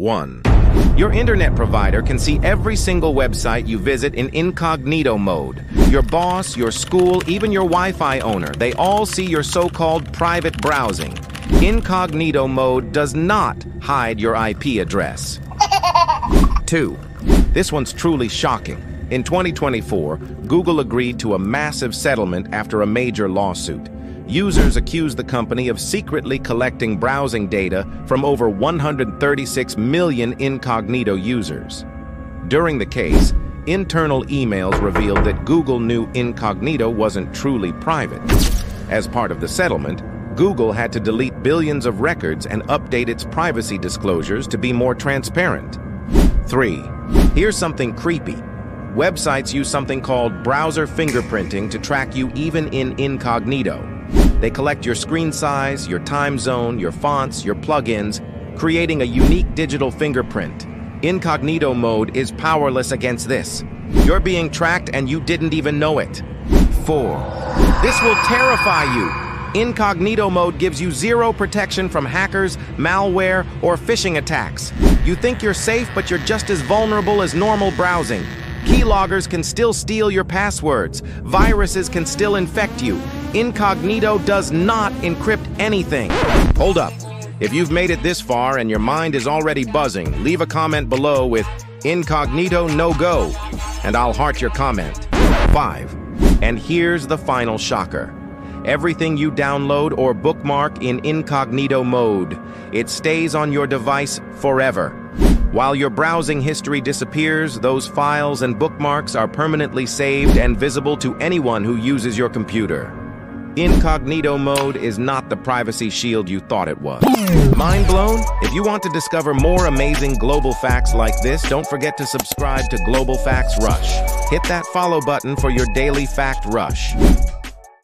1. Your internet provider can see every single website you visit in incognito mode. Your boss, your school, even your Wi-Fi owner, they all see your so-called private browsing. Incognito mode does not hide your IP address. 2. This one's truly shocking. In 2024, Google agreed to a massive settlement after a major lawsuit. Users accused the company of secretly collecting browsing data from over 136 million incognito users. During the case, internal emails revealed that Google knew incognito wasn't truly private. As part of the settlement, Google had to delete billions of records and update its privacy disclosures to be more transparent. 3. Here's something creepy. Websites use something called browser fingerprinting to track you even in incognito. They collect your screen size, your time zone, your fonts, your plugins, creating a unique digital fingerprint. Incognito mode is powerless against this. You're being tracked and you didn't even know it. 4. This will terrify you. Incognito mode gives you zero protection from hackers, malware, or phishing attacks. You think you're safe, but you're just as vulnerable as normal browsing. Keyloggers can still steal your passwords. Viruses can still infect you. Incognito does not encrypt anything. Hold up. If you've made it this far and your mind is already buzzing, leave a comment below with Incognito no go, and I'll heart your comment. 5. And here's the final shocker. Everything you download or bookmark in incognito mode. It stays on your device forever. While your browsing history disappears, those files and bookmarks are permanently saved and visible to anyone who uses your computer. Incognito mode is not the privacy shield you thought it was. Mind blown? If you want to discover more amazing global facts like this, don't forget to subscribe to Global Facts Rush. Hit that follow button for your daily fact rush.